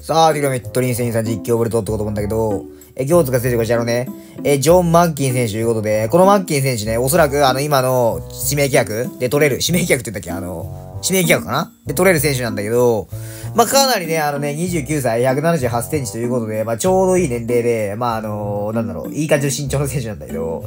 さあ、ティロミットリン選手さん実況ブルトってこと思うんだけど、え、行津が出てこちらのね、え、ジョン・マッキン選手ということで、このマッキン選手ね、おそらくあの今の指名規約で取れる、指名規約って言ったっけあの、指名規約かな？で取れる選手なんだけど、まあ、かなりね、あのね、29歳、178センチということで、まあ、ちょうどいい年齢で、まあ、あのなんだろう、いい感じの身長の選手なんだけど、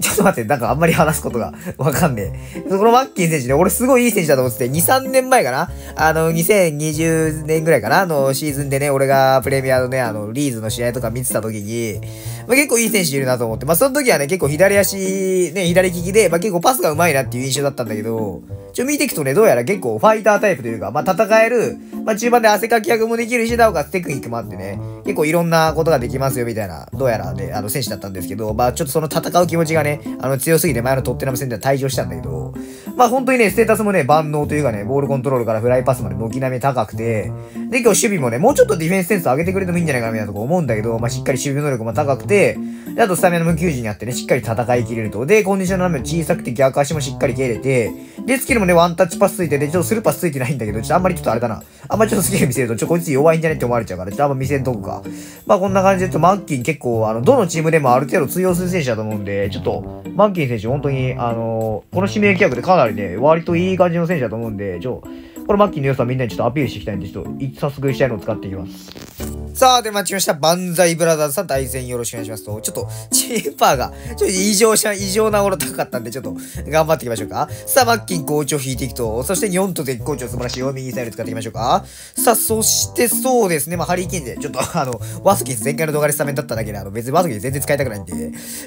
ちょっと待って、なんかあんまり話すことがわかんねえ。このマッキン選手ね、俺すごいいい選手だと思ってて、2、3年前かな？あの、2020年ぐらいかな？あの、シーズンでね、俺がプレミアのね、あの、リーズの試合とか見てた時に、まあ、結構いい選手いるなと思って、まあ、その時はね、結構左足、ね、左利きで、まあ、結構パスが上手いなっていう印象だったんだけど、ちょ、見ていくとね、どうやら結構ファイタータイプというか、まあ、戦える、まあ、中盤で汗かき役もできるし、なおかつテクニックもあってね、結構いろんなことができますよ、みたいな、どうやらね、あの、選手だったんですけど、まあ、ちょっとその戦う気持ちがね、あの、強すぎて前のトッテナム戦では退場したんだけど、まあ、本当にね、ステータスもね、万能というかね、ボールコントロールからフライパスまで軒並み高くて、で、今日守備もね、もうちょっとディフェンスセンス上げてくれてもいいんじゃないかな、みたいなとこ思うんだけど、まあ、しっかり守備能力も高くて、であとスタミナの無給時にあってね、しっかり戦いきれると。で、コンディションの面小さくて逆足もしっかり蹴れて、で、スキルもね、ワンタッチパスついてて、ちょっとスルーパスついてないんだけど、ちょっとあんまりちょっとあれだな。あんまりちょっとスキル見せると、ちょ、こいつ弱いんじゃねって思われちゃうから、ちょっとあんま見せんとくか。まあこんな感じで、ちょっとマッキン結構、あの、どのチームでもある程度通用する選手だと思うんで、ちょっと、マッキン選手本当に、あのこの指名規約でかなりね、割といい感じの選手だと思うんで、ちょ、このマッキンの良さみんなにちょっとアピールしていきたいんで、ちょっと、早速したいのを使っていきます。さあ、で、待ちました。万歳ブラザーズさん、対戦よろしくお願いしますと。ちょっと、チーパーが、ちょっと異常者、異常なもの高かったんで、ちょっと、頑張っていきましょうか。さあ、マッキン好調引いていくと、そして日本と絶好調素晴らしいよ。右サイド使っていきましょうか。さあ、そしてそうですね。まあ、ハリーケンで、ちょっと、あの、ワスキス前回の動画でスタメンだっただけで、あの、別にワスキス全然使いたくないんで、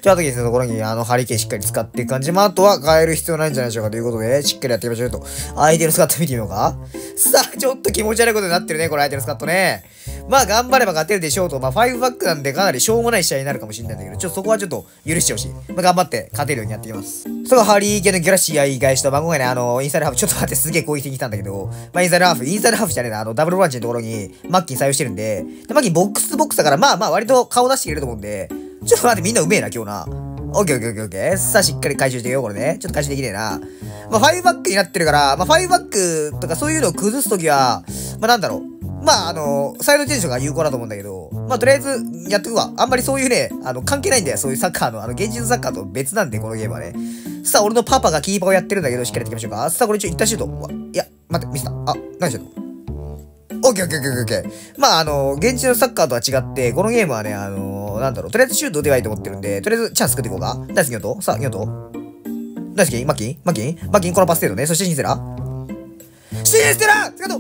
ちょ、ワスキスのところに、あの、ハリーケーンしっかり使っていく感じ。まあ、あとは変える必要ないんじゃないでしょうかということで、しっかりやっていきましょうと。相手のスカッド見てみようか。さあ、ちょっと気持ち悪いことになってるね、これ相手のスカッドね。まあ、頑張れば勝てるでしょうと。まあ、5バックなんでかなりしょうもない試合になるかもしれないんだけど、ちょっとそこはちょっと許してほしい。まあ、頑張って勝てるようにやっていきます。そのハリーケーンのギャラシー返しと、まあ、今回ね、あの、インサイドハーフ、ちょっと待って、すげえ攻撃的に来たんだけど、まあ、インサイドハーフ、インサイドハーフじゃねえな、あの、ダブルボランチのところに、マッキン採用してるんで、で、マッキンボックスボックスだから、まあまあ、割と顔出してくれると思うんで、ちょっと待って、みんなうめえな、今日な。オッケーオッケーオッケーオッケー。さあ、しっかり回収していくよ、これね。ちょっと回収できねえな。まあ、5バックになってるから、まあ、5バックとかそういうのを崩すときは、まあ、なんだろう。まあ、あの、サイドチェンジが有効だと思うんだけど、まあ、とりあえず、やってくわ。あんまりそういうね、あの、関係ないんだよ。そういうサッカーの、あの、現実サッカーと別なんで、このゲームはね。さあ、俺のパパがキーパーをやってるんだけど、しっかりやっていきましょうか。さあ、これ一応、一旦シュート。いや、待って、ミスった。あ、何してんの？オッケーオッケーオッケーオッケー。まあ、あの、現地のサッカーとは違って、このゲームはね、あのなんだろう、とりあえずシュートではいいと思ってるんで、とりあえずチャンス作っていこうか。大好きニョトさあ、ニョト大好き？マッキンマッキンマッキンこのパス程度ね。そしてシンセラシンセラスカート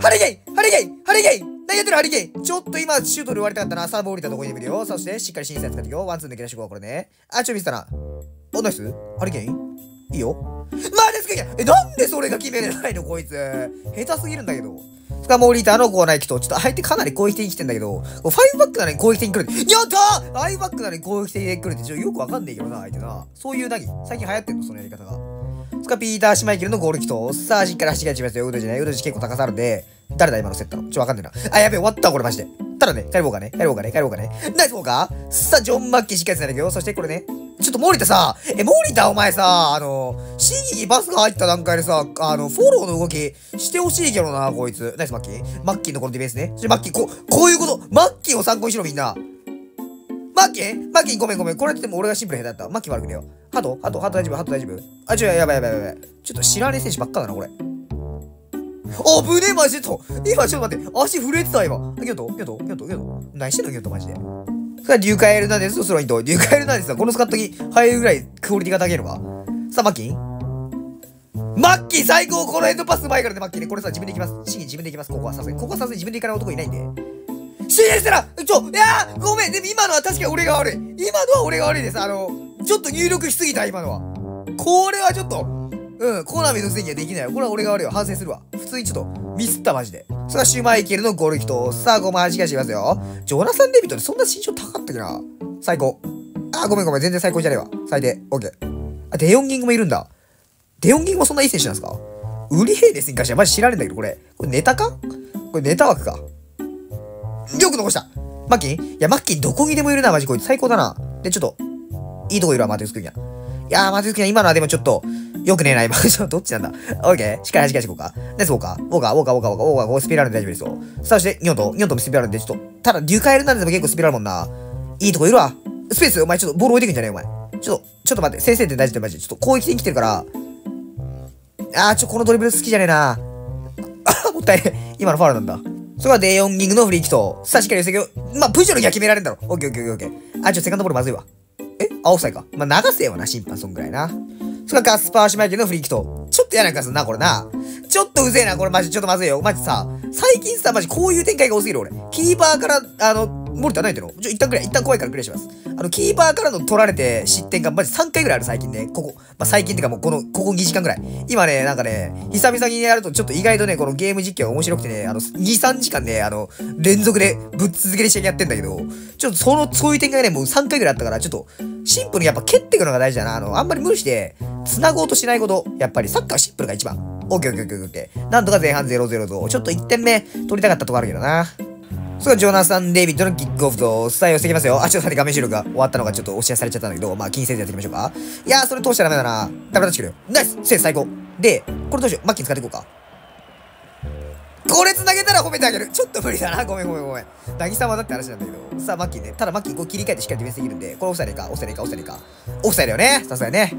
ハリゲイハリゲイハリゲイ何やってるハリゲイちょっと今、シュートで終わりたかったな。サーブ降りたとこに見るよ。そして、しっかり審査使っていくよ。ワンツー抜け出していこう、これね。あ、ちょ、見せたな。お、ナイスハリゲイいいよ。マジすげえ、なんでそれが決めれないの？こいつ。下手すぎるんだけど。カモリーターのコーナー行くと、ちょっと相手かなり攻撃的に来てんだけど、5バックなのに攻撃的に来るって。やったー !5 バックなのに攻撃的に来るって、ちょっとよくわかんねえけどな、相手な。そういう何最近流行ってんのそのやり方が。スカピーター・シマイケルのゴールキと、さあ、しっかり走りがちますよ。ウドじゃない。ウドジ結構高さあるんで、誰だ今のセットの。ちょ、わかんねえな。あ、やべえ、終わったこれマジで。ただね、帰ろうかね、帰ろうかね、帰ろうかね。ナイスボーカーさあ、ジョン・マッキーしっかりつないだけど、そしてこれね。ちょっと森田さ、え、森田お前さ、あの、審議にバスが入った段階でさ、あの、フォローの動きしてほしいけどな、こいつ。ナイスマッキー？マッキーのこのディフェンスね。マッキー、こ、こういうこと。マッキーを参考にしろ、みんな。マッキー？マッキーごめんごめん。これっても俺がシンプル下手だった。マッキー悪くねよ。ハト？ハト？ハト大丈夫？ハト大丈夫？あ、ちょ、やばいやばいやばい。ちょっと知らねえ選手ばっかだな、これ。あぶねえマジでと今ちょっと待って、足震えてた今。ギョトギョトギョトギョト何してんのギョトマジで。さあ、デューカエルなんですとスロインと。デューカエルなんですが、このスカットに入るぐらいクオリティが高いのか？さあ、マッキーマッキー最高このエンドパス前からね、マッキーね。これさ、自分で行きます。シギ自分で行きます。ここはさすがに。ここはさすがに自分で行かない男いないんで。シエステラちょ、いやごめんでも今のは確かに俺が悪い今のは俺が悪いですあの、ちょっと入力しすぎた、今のは。これはちょっと、うん、コナミのせいにはできないよ。これは俺が悪いよ。反省するわ。普通にちょっと、ミスった、マジで。さあ、シュマイケルのゴルキと、さあ、ごま弾かしますよ。ジョナサン・デビットってそんな身長高かったっけな最高。あ、ごめんごめん。全然最高じゃねえわ。最低。オッケー。あ、デヨンギングもいるんだ。デヨンギングもそんないい選手なんですか？ウリヘイですに関してはマジ知られんだけど、これ。これネタか？これネタ枠か。よく残したマッキンいや、マッキンどこにでもいるな、マジこいつ。最高だな。で、ちょっと、いいとこいるわ、マテウス君や。いやー、マテウス君や、今のはでもちょっと、よくねえな、今。どっちなんだ？オッケーしっかり弾き返していこうか。で、そうか。ウォーカー、ウォーカー、ウォーカー、ウォーカー、ウォーカー、スピラルで大丈夫ですよ。そして、ニョンと、ニョンとスピラルでちょっと、ただ、デュカエルなんでも結構スピラルもんな。いいとこいるわ。スペース、お前ちょっとボール置いてくんじゃねえお前。ちょっと、ちょっと待って。先生って大事ってマジで。ちょっと攻撃的に来てるから。あー、ちょ、このドリブル好きじゃねえな。あ、もったいね今のファウルなんだ。それはデヨンギングのフリーキット。さあ、しっかり寄せけまあ、プジョルには決められるんだろ。オッケーオッケーオッケーオッケー。あ、ちょ、セカンドボールまずいわ。え？あ、オフサイか。まあ、流せよな、審判そんぐらいな。それからガスパーシマイケルのフリーキット。ちょっと嫌な感じすんな、これな。ちょっとうぜえな、これマジ、ちょっとまずいよ。マジさ、最近さ、マジこういう展開が多すぎる俺。キーパーから、あの、森田ないっての？ちょ、一旦くらい、一旦怖いからクリアします。あの、キーパーからの取られて失点がマジ3回ぐらいある最近ね。ここ。まあ、最近ってかもうこの、ここ2時間ぐらい。今ね、なんかね、久々にやるとちょっと意外とね、このゲーム実況が面白くてね、あの、2、3時間ね、あの、連続でぶっ続けで試合やってんだけど、ちょっとその、そういう展開がね、もう3回ぐらいあったから、ちょっと、シンプルにやっぱ蹴っていくのが大事だな。あの、あんまり無理して、繋ごうとしないこと。やっぱりサッカーはシンプルが一番。オッケーオッケーオッケーオッケー。なんとか前半0-0と、ちょっと1点目取りたかったとこあるけどな。それジョナサン・デイビッドのキックオフとスタイルしていきますよ。あ、ちょっと待って、画面収録が終わったのがちょっとお知らせされちゃったんだけど、まあ、気にせずやっていきましょうか。いやー、それ通しちゃダメだな。ダメだってくれよ。ナイスセンス最高。で、これどうしよう。マッキー使っていこうか。これ繋げたら褒めてあげる。ちょっと無理だな。ごめんごめんごめん。なぎさまだって話なんだけど。さあ、マッキーね。ただマッキーこう切り替えてしっかりディフェンスできるんで、これオフサイドか、オフサイドか、オフサイドか？オフサイドよね。さすがにね。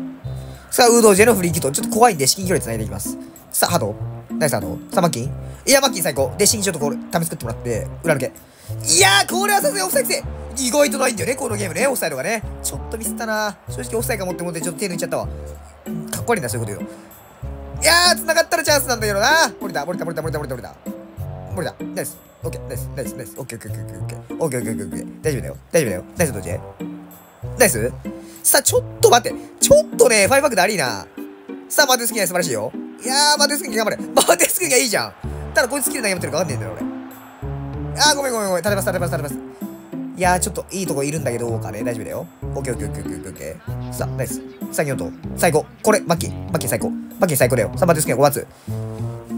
さあ、ウードジェのフリーキット。ちょっと怖いんで、至近距離繋いでいきます。さあ、ハドナイスハドさあ、マッキーいや、マッキー最高。で、新ちょっとこれ、試作ってもらって、裏抜け。いやー、これはさすがにオフサイド性意外とないんだよね、このゲームね、オフサイドがね。ちょっとミスったな正直オフサイドかもって思ってちょっと手抜いちゃったわ。かっこ悪いな、そういうこと言うの。ー、繋がったらチャンスなんだけどな。降りた、降りた、降りた、降りた、降りた、降りた。降りた。ナイス。オッケー、ナイス、ナイス、ナイス。オッケー、オッケー、オッケー、オッケー。オッケー、オッケー、オッケー。大丈夫だよ。大丈夫だよ。ナイス、どっちナイスさあ、ちょっと待って。ちょっとね、ファイバックでありな。さあ、マテスキンが素晴らしいよ。いやー、マテスキン頑張れ。マテスキンがいいじゃん。ただ、こいつスキル投げ持ってるかわかんねえんだよ、俺。あー、ごめんごめんごめん。立てます、立てます、立てます。いやー、ちょっといいとこいるんだけど、かね。大丈夫だよ。オッケーオッケーオッケーオッケーオッケー。さあ、ナイス。さあ、4と。最高。これ、マッキー。マッキー最高。マッキー最高だよ。さあ、マテスキン5発。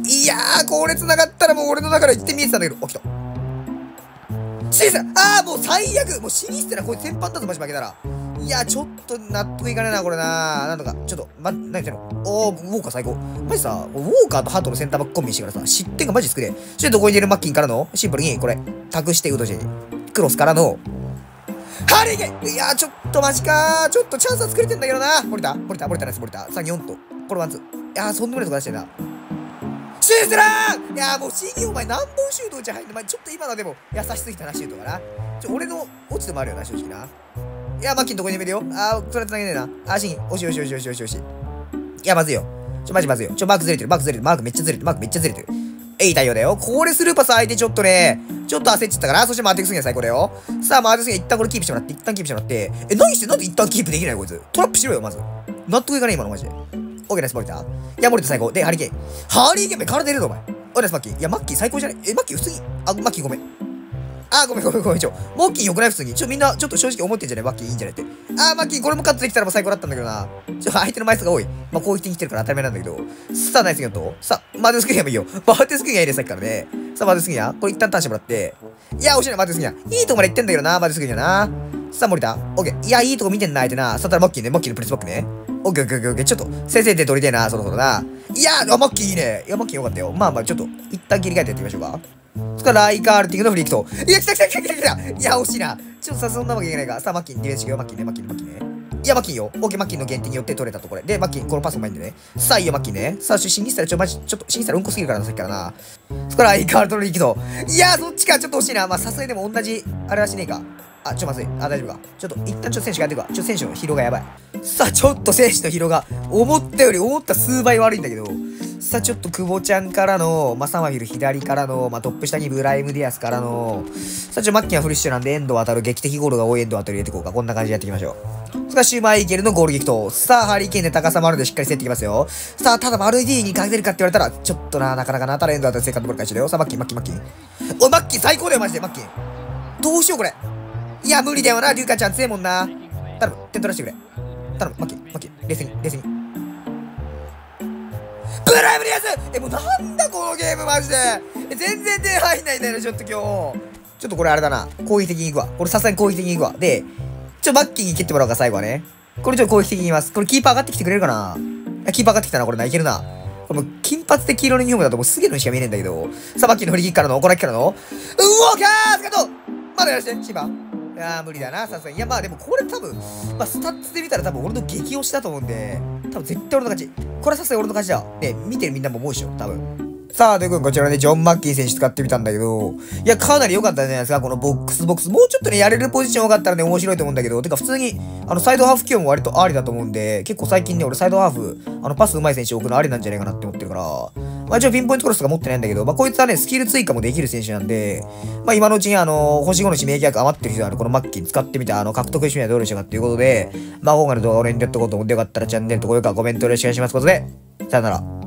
いやー、これ繋がったらもう俺の中で1点見えてたんだけど。起きた。シニステラあー、もう最悪もうシニステラこいつ先輩だぞ、マジ負けたら。いや、ちょっと納得いかねえな、これな。なんとか、ちょっと、ま、何言ってんの？おー、ウォーカー最高。マジさ、ウォーカーとハートのセンターバックコンビしてからさ、失点がマジ少ねえ。ちょっとここにいるマッキンからの、シンプルに、これ、託してウドジェクロスからの、ハリゲいやちょっとマジかちょっとチャンスは作れてんだけどな。森田森田森田ナイス森田。さあ、4と。これワンツー。いやー、そんなもないとこ出してんな。シュースラーいやーもう CD お前何本シュート打ち入って、まあ、ちょっと今のでも優しすぎたな、シュートがな。ちょ、俺の落ちてもあるよな、正直な。いや、マッキンどこにめるよ。あー、それ繋げねえな。あー、シン、押し押し押し押し押し押し。いや、まずいよ。ちょ、マジまずいよ。ちょ、マークずれてる、マークずれてる、マークめっちゃずれてる、マークめっちゃずれてる。えい、対応だよ。これスルーパス相手ちょっとね、ちょっと焦っちゃったから、そして回っていくすぎな最高だよ。さあ、回ってくすぎ一旦これキープしてもらって、一旦キープしてもらって。え、何してなんで一旦キープできないこいつ。トラップしろよ、まず。納得いかない今のマジで。オッケーナイス、森田。いや、森田最高。で、ハリケーン。ハリケーンめ体出るぞ、お前。おいナイス、マッキー。いや、マッキー最高じゃね？え、マッキー普通に。あ、マッキーごめん。あ、ごめんごめんごめん、ちょ。モッキーよくない普通に。ちょ、みんな、ちょっと正直思ってんじゃね？マッキーいいんじゃね？って。あー、マッキーこれもカットできたらもう最高だったんだけどな。ちょ、相手の枚数が多い。まあ、攻撃的に来てるから当たり前なんだけど。さあ、ナイスギャンと。さあ、マーテスクリアもいいよ。マーテスクリアいいね、さっきからね。さあ、マーテスクリア。これ一旦ターンしてもらって。いや、惜しいな、マーテスクリア。いいとこまで行ってんだけどな、マーテスクリアな。さあ、森田。オッケー。いや、いいとこ見てんな、相手な。さあ、たらマッキーね、マッキーのプレスバックね。オッケーオッケーオッケー。ちょっと、先生手取りてえな、そろそろな。いやー、マッキーいいね。いや、マッキーよかったよ。まあまあ、ちょっと、一旦切り替えてやってみましょうか。そからライカールティングのフリークト。いや、来た来た来た来た来たいや、惜しいな。ちょっとさ、そんなわけいけないか。さあ、マッキン、ディフェンスよ。マッキンね、マッキンね、マッキンね。いや、マッキンよ。オッケー、マッキンの限定によって取れたところで。マッキン、このパスもいいんでね。さあ、いいよ、マッキンね。さあ、シンギスタラ、ちょ、まじ、ちょっと、シンギスタラうんこすぎるからな、さっきからな。そこらライカールトのフリークト。いや、そっちか、ちょっと惜しいな。まあ、さすがにでも同じ、あれはしねえか。あ、ちょ、まずい。あ、大丈夫か。ちょっと、一旦ちょっと選手がやっていくわ。ちょっと選手の疲労がやばい。さあ、ちょっと選手の疲労が、思ったより、思った数倍悪いんだけど。さあ、ちょっと、久保ちゃんからの、まあ、サマフィル左からの、まあ、トップ下にブライムディアスからの、さあ、ちょ、マッキンはフリッシュなんで、エンド渡る、劇的ゴールが多いエンド渡る入れていこうか。こんな感じでやっていきましょう。それシューマイケルのゴール撃闘。さあ、ハリケーンで高さもあるんでしっかり競っていきますよ。さあ、ただ、マルディにかけるかって言われたら、ちょっとな、なかなかな、ただエンド渡るセカンドボール返しだよ。さあ、マッキン、マッキン、マッキン。おい、マッキン最高だよ、マジで、マッキン。どうしよう、これ。いや、無理だよな、リュウカちゃん強いもんな。頼む、点取らせてくれ。頼む、マッキー、マッキー、冷静に、冷静に。ブライムディアスえ、もうなんだこのゲームマジでえ、全然点入んないんだよね、ちょっと今日。ちょっとこれあれだな。攻撃的に行くわ。これさすがに攻撃的に行くわ。で、ちょ、マッキーに蹴ってもらおうか、最後はね。これちょっと攻撃的に行きます。これキーパー上がってきてくれるかな？キーパー上がってきたな、これな、いけるな。この金髪で黄色のユニフォームだともうすげえのにしか見えねえんだけど、さばきの振り切っからの、こらきからの、うおーかースカットまだやらして、シーバー。いやー無理だな、さすがに。いや、まあでもこれ多分、まあスタッツで見たら多分俺の激推しだと思うんで、多分絶対俺の勝ち。これはさすがに俺の勝ちだ。ね、見てるみんなも思うでしょ、多分。さあ、ということで、こちらね、ジョン・マッキー選手使ってみたんだけど、いや、かなり良かったじゃないですか、このボックスボックス。もうちょっとね、やれるポジション分かったらね、面白いと思うんだけど、てか、普通に、あの、サイドハーフ起用も割とありだと思うんで、結構最近ね、俺サイドハーフ、あの、パス上手い選手置くのありなんじゃないかなって思ってるから、まあ、一応ピンポイントクロスとか持ってないんだけど、まあ、こいつはね、スキル追加もできる選手なんで、まあ、今のうちに、あの、星5の指名契約余ってる人は、このマッキー使ってみて、あの、獲得してみたらどうでしょうかっていうことで、まあ、今回の動画を俺にやっとこうと思ってよかったら、チャンネルと高評価、コメントよろしくお願いします。ことで、さよなら。